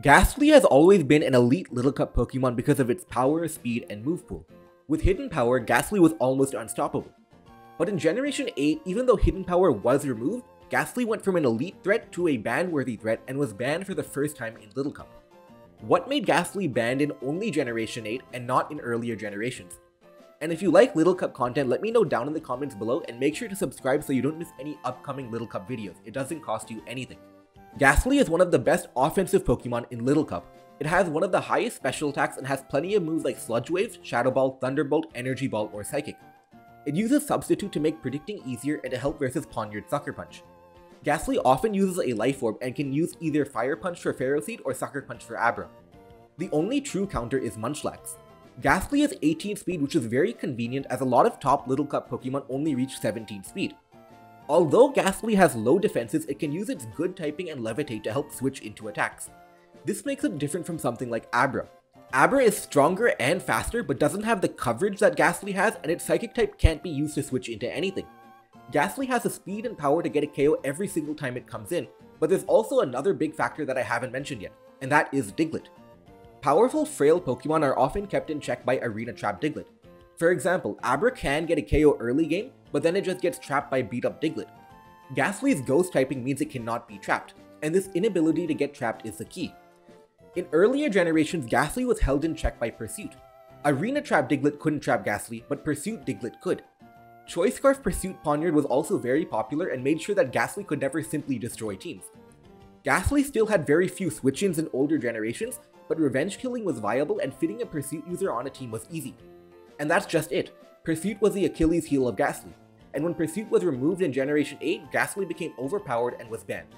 Gastly has always been an elite Little Cup Pokemon because of its power, speed, and move pool. With Hidden Power, Gastly was almost unstoppable. But in Generation 8, even though Hidden Power was removed, Gastly went from an elite threat to a ban-worthy threat and was banned for the first time in Little Cup. What made Gastly banned in only Generation 8 and not in earlier generations? And if you like Little Cup content, let me know down in the comments below and make sure to subscribe so you don't miss any upcoming Little Cup videos. It doesn't cost you anything. Gastly is one of the best offensive Pokemon in Little Cup. It has one of the highest special attacks and has plenty of moves like Sludge Wave, Shadow Ball, Thunderbolt, Energy Ball, or Psychic. It uses Substitute to make predicting easier and to help versus Pawniard Sucker Punch. Gastly often uses a Life Orb and can use either Fire Punch for Ferroseed or Sucker Punch for Abra. The only true counter is Munchlax. Gastly has 18 speed which is very convenient as a lot of top Little Cup Pokemon only reach 17 speed. Although Gastly has low defenses, it can use its good typing and levitate to help switch into attacks. This makes it different from something like Abra. Abra is stronger and faster, but doesn't have the coverage that Gastly has, and its psychic type can't be used to switch into anything. Gastly has the speed and power to get a KO every single time it comes in, but there's also another big factor that I haven't mentioned yet, and that is Diglett. Powerful, frail Pokemon are often kept in check by Arena Trap Diglett. For example, Abra can get a KO early game, but then it just gets trapped by beat up Diglett. Gastly's ghost typing means it cannot be trapped, and this inability to get trapped is the key. In earlier generations, Gastly was held in check by Pursuit. Arena Trap Diglett couldn't trap Gastly, but Pursuit Diglett could. Choice Scarf Pursuit Pawniard was also very popular and made sure that Gastly could never simply destroy teams. Gastly still had very few switch-ins in older generations, but revenge killing was viable and fitting a Pursuit user on a team was easy. And that's just it. Pursuit was the Achilles heel of Gastly, and when Pursuit was removed in Generation 8, Gastly became overpowered and was banned.